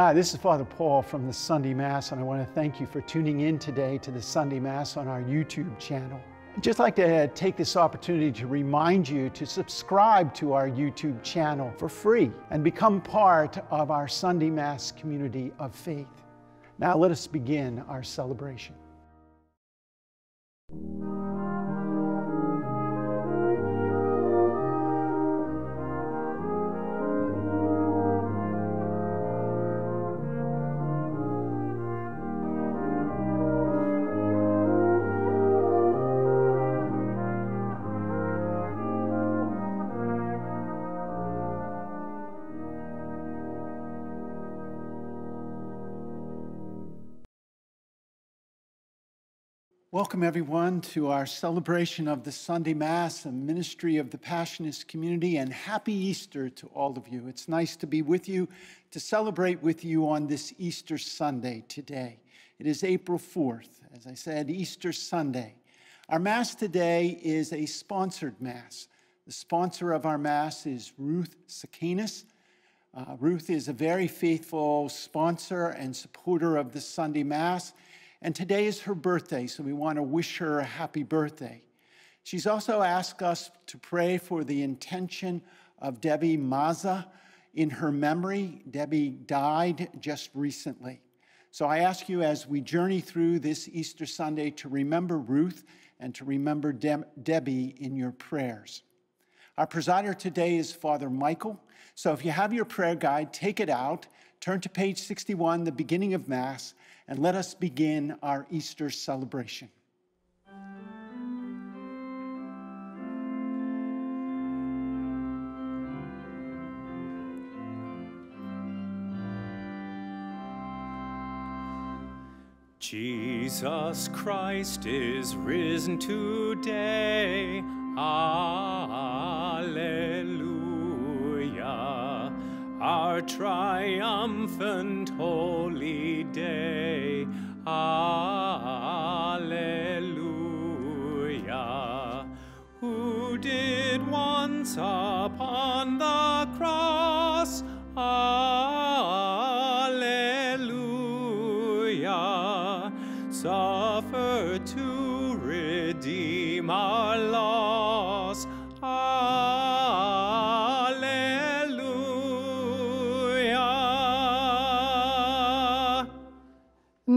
Hi, this is Father Paul from the Sunday Mass, and I want to thank you for tuning in today to the Sunday Mass on our YouTube channel. I'd just like to uh, take this opportunity to remind you to subscribe to our YouTube channel for free and become part of our Sunday Mass community of faith. Now let us begin our celebration. Welcome, everyone, to our celebration of the Sunday Mass and ministry of the Passionist community, and happy Easter to all of you. It's nice to be with you, to celebrate with you on this Easter Sunday today. It is April 4th, as I said, Easter Sunday. Our Mass today is a sponsored Mass. The sponsor of our Mass is Ruth Sakanis. Uh, Ruth is a very faithful sponsor and supporter of the Sunday Mass. And today is her birthday, so we want to wish her a happy birthday. She's also asked us to pray for the intention of Debbie Maza in her memory. Debbie died just recently. So I ask you as we journey through this Easter Sunday to remember Ruth and to remember De Debbie in your prayers. Our presider today is Father Michael. So if you have your prayer guide, take it out, turn to page 61, the beginning of Mass, and let us begin our Easter celebration. Jesus Christ is risen today. Alleluia. Our triumphant holy day. Alleluia. Who did once upon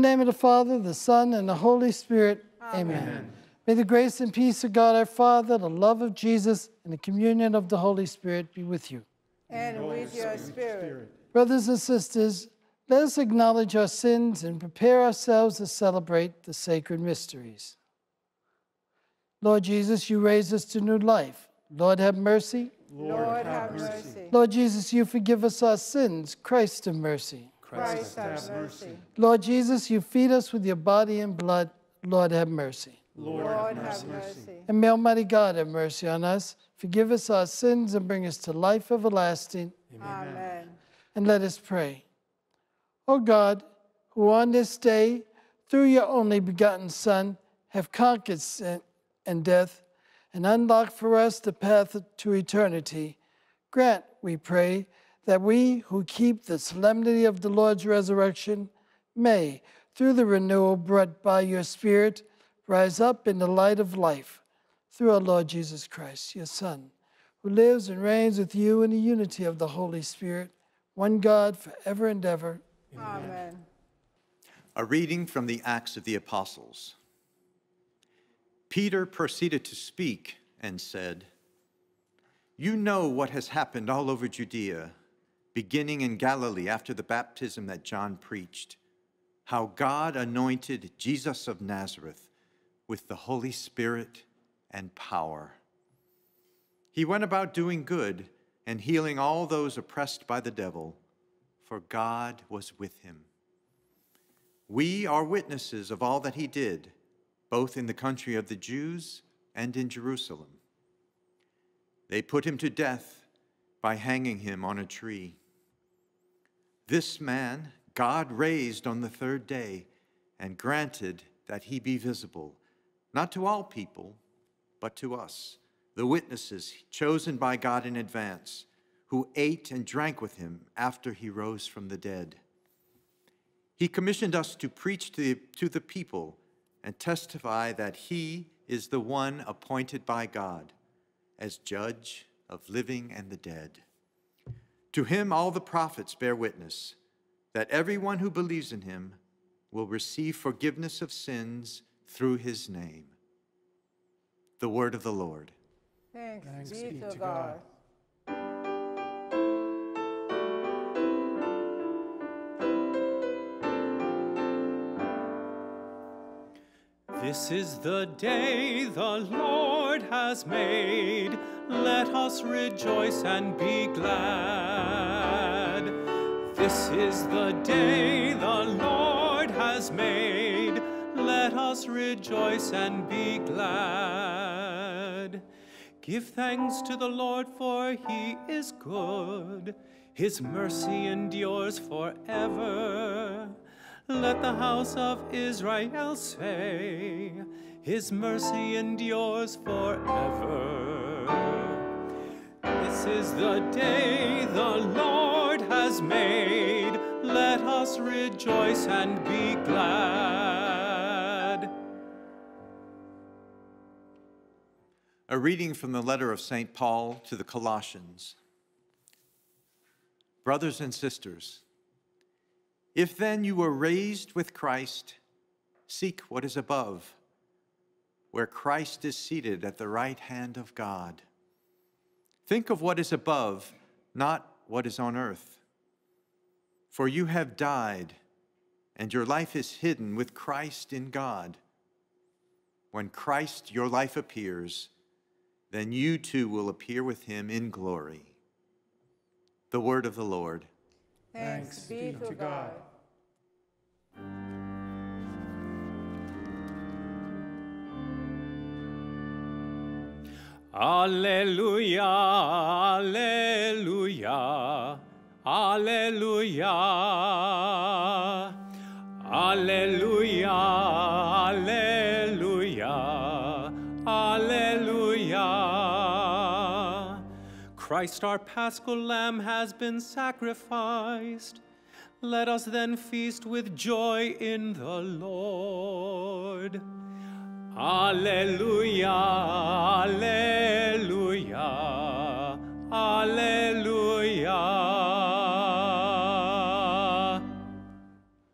name of the Father, the Son, and the Holy Spirit. Amen. May the grace and peace of God our Father, the love of Jesus, and the communion of the Holy Spirit be with you. and with your spirit. Brothers and sisters, let us acknowledge our sins and prepare ourselves to celebrate the sacred mysteries. Lord Jesus, you raised us to new life. Lord, have mercy. Lord, have mercy. Lord Jesus, you forgive us our sins. Christ, have mercy. Christ, have mercy. Lord Jesus, you feed us with your body and blood. Lord, have mercy. Lord, have mercy. And may Almighty God have mercy on us, forgive us our sins, and bring us to life everlasting. Amen. And let us pray. O God, who on this day, through your only begotten Son, have conquered sin and death, and unlocked for us the path to eternity, grant, we pray, that we who keep the solemnity of the Lord's resurrection may, through the renewal brought by your Spirit, rise up in the light of life through our Lord Jesus Christ, your Son, who lives and reigns with you in the unity of the Holy Spirit, one God forever and ever. Amen. A reading from the Acts of the Apostles. Peter proceeded to speak and said, You know what has happened all over Judea, beginning in Galilee after the baptism that John preached, how God anointed Jesus of Nazareth with the Holy Spirit and power. He went about doing good and healing all those oppressed by the devil, for God was with him. We are witnesses of all that he did, both in the country of the Jews and in Jerusalem. They put him to death by hanging him on a tree. This man God raised on the third day and granted that he be visible, not to all people, but to us, the witnesses chosen by God in advance, who ate and drank with him after he rose from the dead. He commissioned us to preach to the, to the people and testify that he is the one appointed by God as judge of living and the dead. To him, all the prophets bear witness that everyone who believes in him will receive forgiveness of sins through his name. The word of the Lord. Thanks, be to God. This is the day the Lord has made. Let us rejoice and be glad. This is the day the Lord has made. Let us rejoice and be glad. Give thanks to the Lord, for he is good. His mercy endures forever. Let the house of Israel say, His mercy endures forever. This is the day the Lord has made. Let us rejoice and be glad. A reading from the letter of St. Paul to the Colossians. Brothers and sisters, if then you were raised with Christ, seek what is above, where Christ is seated at the right hand of God. Think of what is above, not what is on earth. For you have died, and your life is hidden with Christ in God. When Christ, your life, appears, then you too will appear with him in glory. The word of the Lord. Thanks be to God. Alleluia, Alleluia, Alleluia, Alleluia, Alleluia, Alleluia. Christ our paschal lamb has been sacrificed. Let us then feast with joy in the Lord. Alleluia, Alleluia, Alleluia.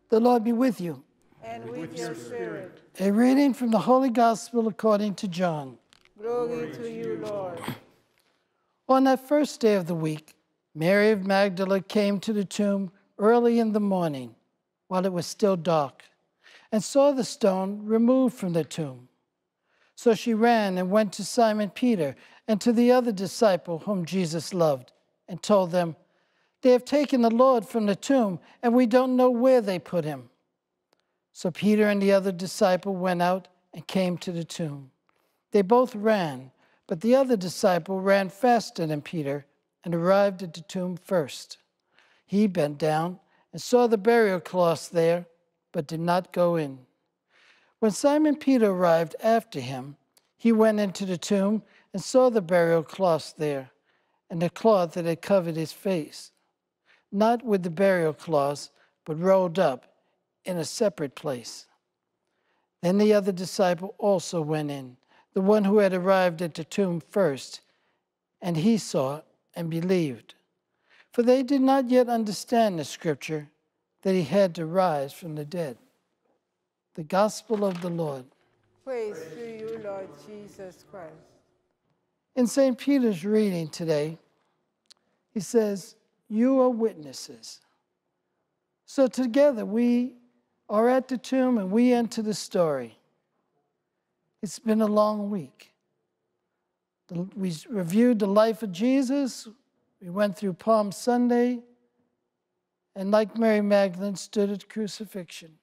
The Lord be with you. And with your spirit. A reading from the Holy Gospel according to John. Glory to you, Lord. On that first day of the week, Mary of Magdala came to the tomb early in the morning while it was still dark and saw the stone removed from the tomb. So she ran and went to Simon Peter and to the other disciple whom Jesus loved and told them, They have taken the Lord from the tomb, and we don't know where they put him. So Peter and the other disciple went out and came to the tomb. They both ran, but the other disciple ran faster than Peter and arrived at the tomb first. He bent down and saw the burial cloths there, but did not go in. When Simon Peter arrived after him, he went into the tomb and saw the burial cloths there, and the cloth that had covered his face, not with the burial cloths, but rolled up in a separate place. Then the other disciple also went in, the one who had arrived at the tomb first, and he saw and believed. For they did not yet understand the scripture that he had to rise from the dead. The gospel of the Lord. Praise to you, Lord Jesus Christ. In St. Peter's reading today, he says, You are witnesses. So together we are at the tomb and we enter the story. It's been a long week. We reviewed the life of Jesus, we went through Palm Sunday, and like Mary Magdalene, stood at crucifixion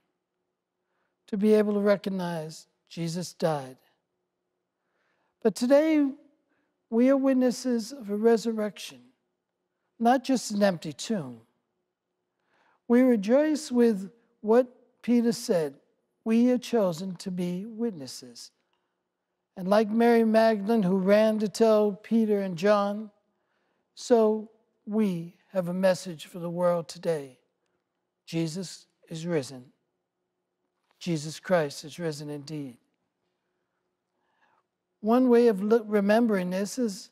to be able to recognize Jesus died. But today, we are witnesses of a resurrection, not just an empty tomb. We rejoice with what Peter said we are chosen to be witnesses. And like Mary Magdalene, who ran to tell Peter and John, so we have a message for the world today Jesus is risen. Jesus Christ is risen indeed. One way of remembering this is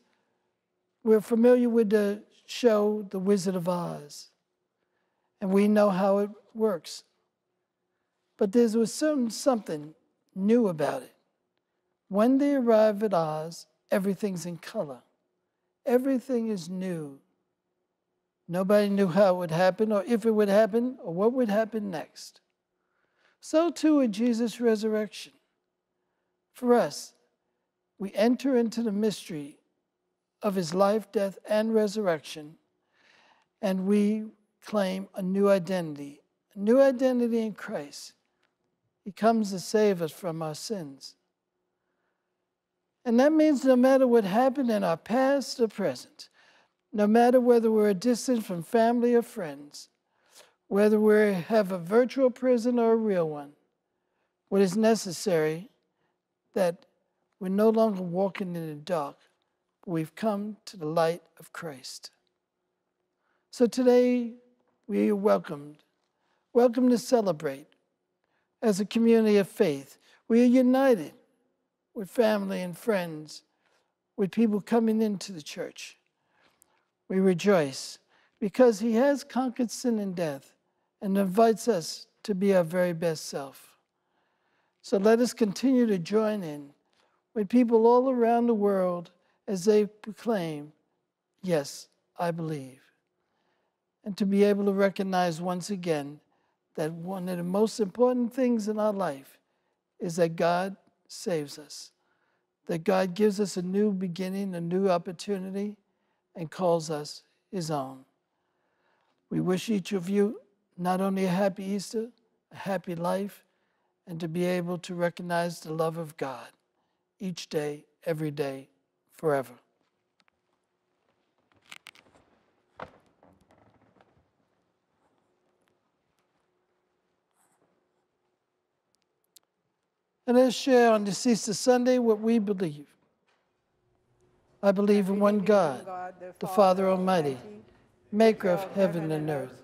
we're familiar with the show The Wizard of Oz, and we know how it works. But there was some, something new about it. When they arrive at Oz, everything's in color, everything is new. Nobody knew how it would happen, or if it would happen, or what would happen next. So, too, in Jesus' resurrection. For us, we enter into the mystery of his life, death, and resurrection, and we claim a new identity, a new identity in Christ. He comes to save us from our sins. And that means no matter what happened in our past or present, no matter whether we're distant from family or friends, whether we have a virtual prison or a real one, what is necessary that we're no longer walking in the dark, we've come to the light of Christ. So today we are welcomed, welcome to celebrate as a community of faith. We are united with family and friends, with people coming into the church. We rejoice because he has conquered sin and death and invites us to be our very best self. So let us continue to join in with people all around the world as they proclaim, Yes, I believe. And to be able to recognize once again that one of the most important things in our life is that God saves us, that God gives us a new beginning, a new opportunity, and calls us His own. We wish each of you not only a happy Easter, a happy life, and to be able to recognize the love of God each day, every day, forever. And let's share on this Easter Sunday what we believe. I believe in one God, the Father Almighty, maker of heaven and earth,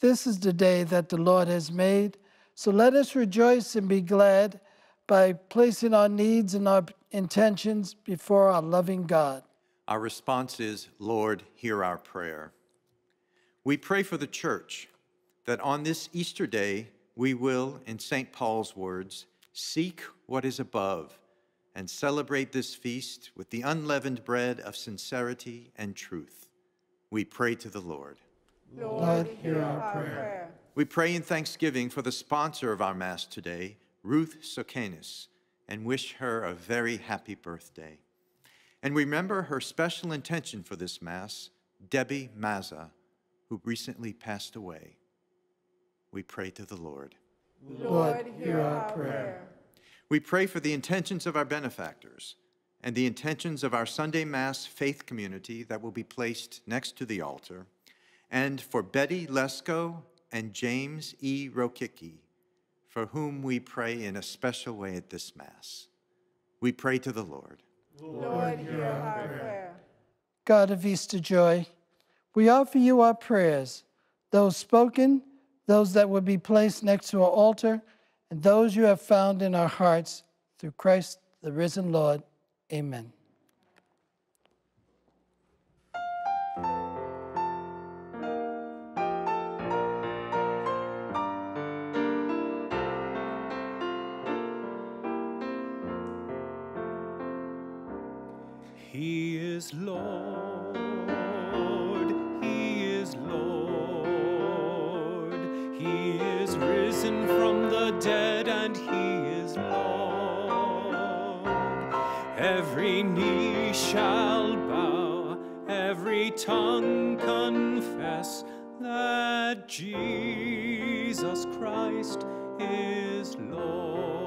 This is the day that the Lord has made, so let us rejoice and be glad by placing our needs and our intentions before our loving God. Our response is, Lord, hear our prayer. We pray for the church that on this Easter day, we will, in St. Paul's words, seek what is above and celebrate this feast with the unleavened bread of sincerity and truth. We pray to the Lord. Lord, hear our prayer. We pray in thanksgiving for the sponsor of our Mass today, Ruth Sokanis, and wish her a very happy birthday. And remember her special intention for this Mass, Debbie Mazza, who recently passed away. We pray to the Lord. Lord, hear our prayer. We pray for the intentions of our benefactors and the intentions of our Sunday Mass faith community that will be placed next to the altar, and for Betty Lesko and James E. Rokicki, for whom we pray in a special way at this Mass. We pray to the Lord. Lord, hear our prayer. God of Easter joy, we offer you our prayers, those spoken, those that will be placed next to our altar, and those you have found in our hearts through Christ the risen Lord. Amen. Lord, He is Lord, He is risen from the dead and He is Lord. Every knee shall bow, every tongue confess that Jesus Christ is Lord.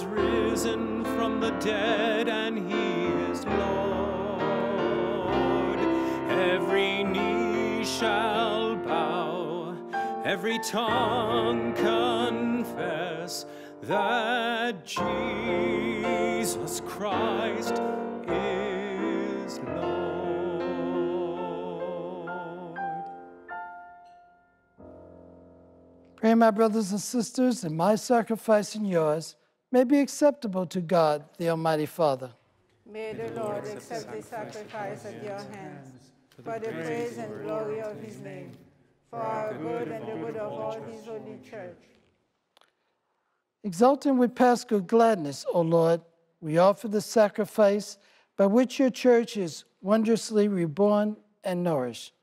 Is risen from the dead and he is Lord. Every knee shall bow, every tongue confess that Jesus Christ is Lord. Pray, my brothers and sisters, in my sacrifice and yours may be acceptable to God, the Almighty Father. May the Lord accept the sacrifice at your hands for the praise and glory of his name, for our good and the good of all his holy church. Exulting with paschal gladness, O Lord, we offer the sacrifice by which your church is wondrously reborn and nourished.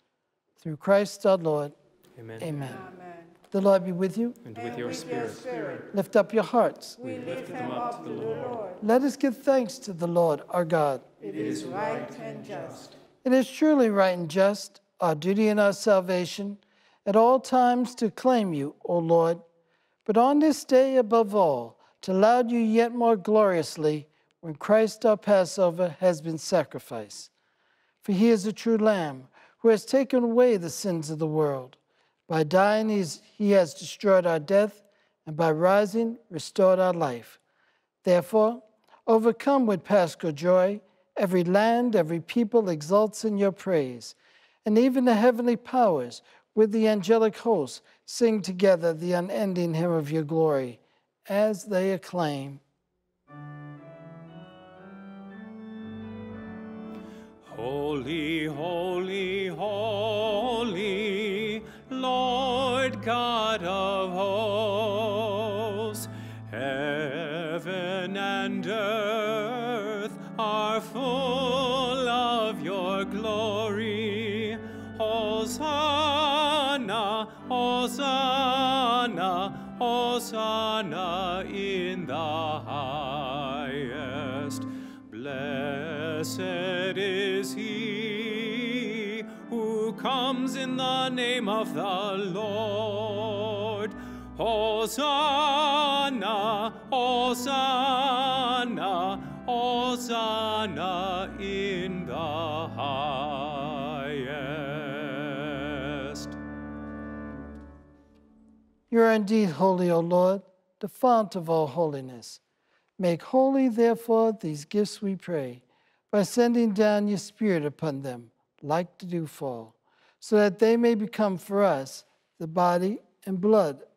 Through Christ our Lord. Amen. Amen. Amen. The Lord be with you. And And with your spirit, spirit, Lift up your hearts. we lift them up to the Lord. Let us give thanks to the Lord our God. It is right and just. It is truly right and just, our duty and our salvation, at all times to claim you, O Lord, but on this day above all, to laud you yet more gloriously when Christ our Passover has been sacrificed. For he is a true Lamb who has taken away the sins of the world. By dying, he has destroyed our death, and by rising, restored our life. Therefore, overcome with paschal joy, every land, every people exults in your praise. And even the heavenly powers with the angelic hosts sing together the unending hymn of your glory as they acclaim. Holy, holy, holy, God of hosts, heaven and earth are full of your glory. Hosanna, Hosanna, Hosanna in the highest. Blessed is he who comes in the name of the Lord. Hosanna, Hosanna, Hosanna in the highest. You are indeed holy, O Lord, the fount of all holiness. Make holy, therefore, these gifts, we pray, by sending down your Spirit upon them, like the dewfall, so that they may become for us the body and blood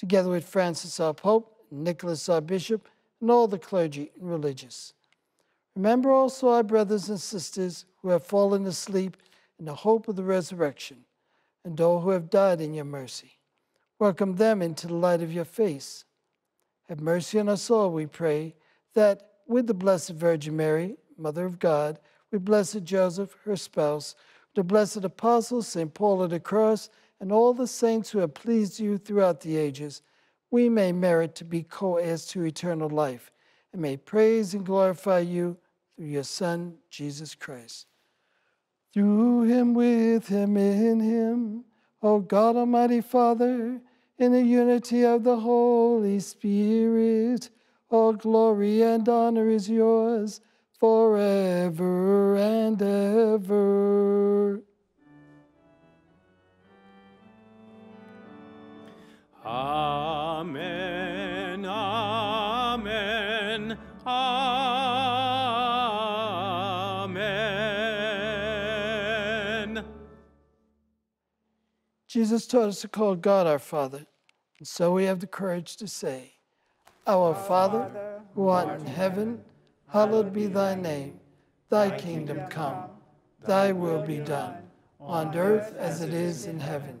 together with Francis our Pope, Nicholas our Bishop, and all the clergy and religious. Remember also our brothers and sisters who have fallen asleep in the hope of the resurrection, and all who have died in your mercy. Welcome them into the light of your face. Have mercy on us all, we pray, that with the Blessed Virgin Mary, Mother of God, with Blessed Joseph, her spouse, with the blessed apostles, St. Paul of the Cross, and all the saints who have pleased you throughout the ages, we may merit to be co heirs to eternal life, and may praise and glorify you through your Son, Jesus Christ. Through him, with him, in him, O God Almighty Father, in the unity of the Holy Spirit, all glory and honor is yours forever and ever. Amen. Amen. Amen. Jesus taught us to call God our Father, and so we have the courage to say, Our Father, who art in heaven, hallowed be thy name. Thy kingdom come, thy will be done, on earth as it is in heaven.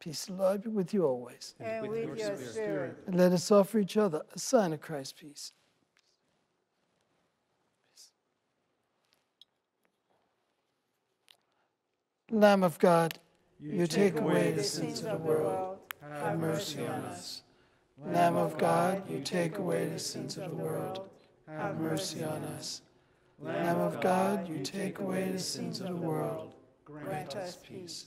Peace, the Lord, be with you always. And with your spirit. And let us offer each other a sign of Christ's peace. Lamb of God, you take away the sins of the world. Have mercy on us. Lamb of God, you take away the sins of the world. Have mercy on us. Lamb of God, you take away the sins of the world. Grant us peace.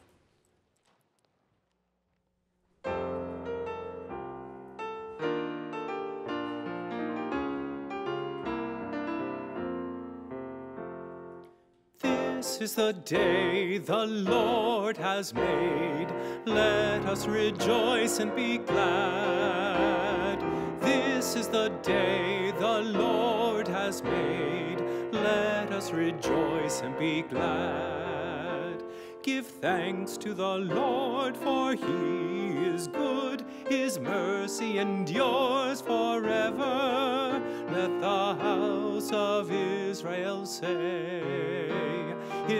This is the day the Lord has made. Let us rejoice and be glad. This is the day the Lord has made. Let us rejoice and be glad. Give thanks to the Lord, for he is good. His mercy endures forever. Let the house of Israel say,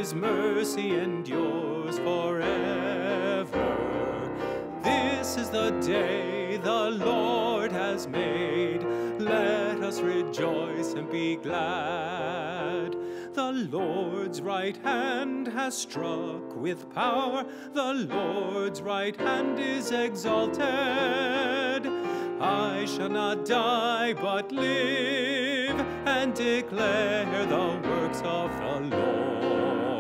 his mercy endures forever. This is the day the Lord has made. Let us rejoice and be glad. The Lord's right hand has struck with power. The Lord's right hand is exalted. I shall not die but live and declare the works of the Lord.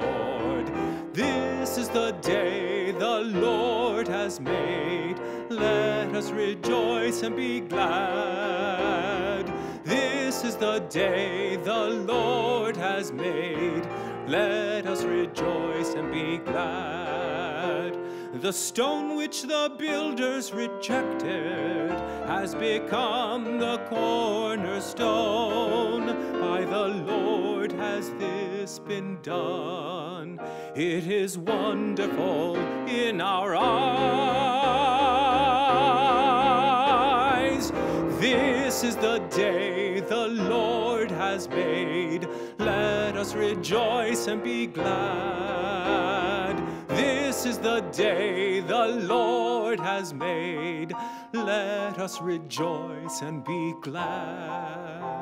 This is the day the Lord has made. Let us rejoice and be glad. This is the day the Lord has made. Let us rejoice and be glad. The stone which the builders rejected has become the cornerstone. By the Lord has this been done. It is wonderful in our eyes. This is the day the Lord has made. Let us rejoice and be glad. This is the day the Lord has made. Let us rejoice and be glad.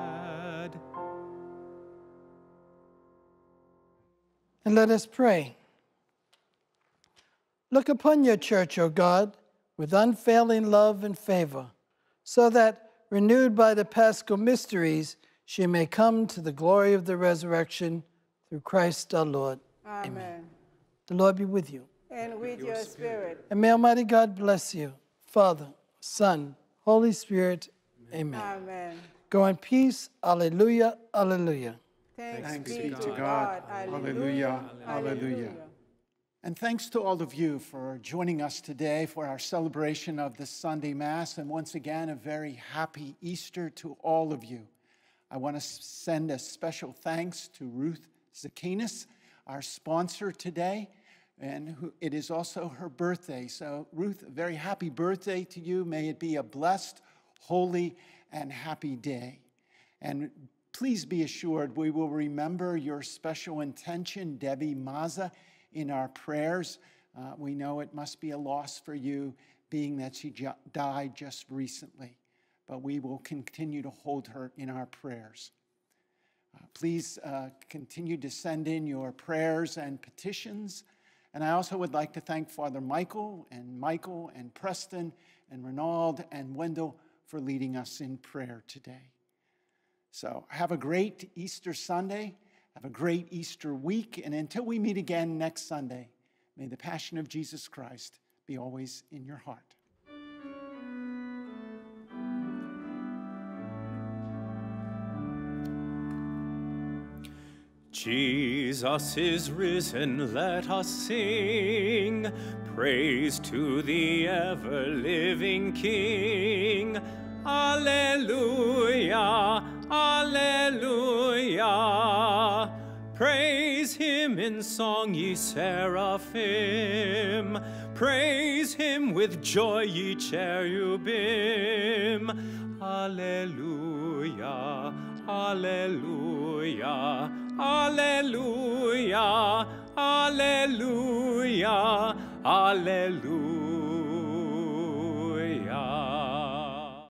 And let us pray. Look upon your church, O God, with unfailing love and favor, so that, renewed by the paschal mysteries, she may come to the glory of the resurrection through Christ our Lord. Amen. The Lord be with you. And with your spirit. And may Almighty God bless you, Father, Son, Holy Spirit. Amen. Amen. Go in peace. Alleluia. Alleluia. Thanks, Thanks be be to to God. God. Hallelujah. Hallelujah. Hallelujah. And thanks to all of you for joining us today for our celebration of the Sunday Mass. And once again, a very happy Easter to all of you. I want to send a special thanks to Ruth Zakinis, our sponsor today. And who, it is also her birthday. So, Ruth, a very happy birthday to you. May it be a blessed, holy, and happy day. And please be assured we will remember your special intention, Debbie Maza, in our prayers. Uh, we know it must be a loss for you, being that she ju- died just recently, but we will continue to hold her in our prayers. Uh, please uh, continue to send in your prayers and petitions. And I also would like to thank Father Michael and Michael and Preston and Renald and Wendell for leading us in prayer today. So have a great Easter Sunday. Have a great Easter week. And until we meet again next Sunday, may the passion of Jesus Christ be always in your heart. Jesus is risen, let us sing. Praise to the ever living King. Alleluia, Alleluia. Praise him in song, ye seraphim. Praise him with joy, ye cherubim. Alleluia, Alleluia, Alleluia, Alleluia, Alleluia.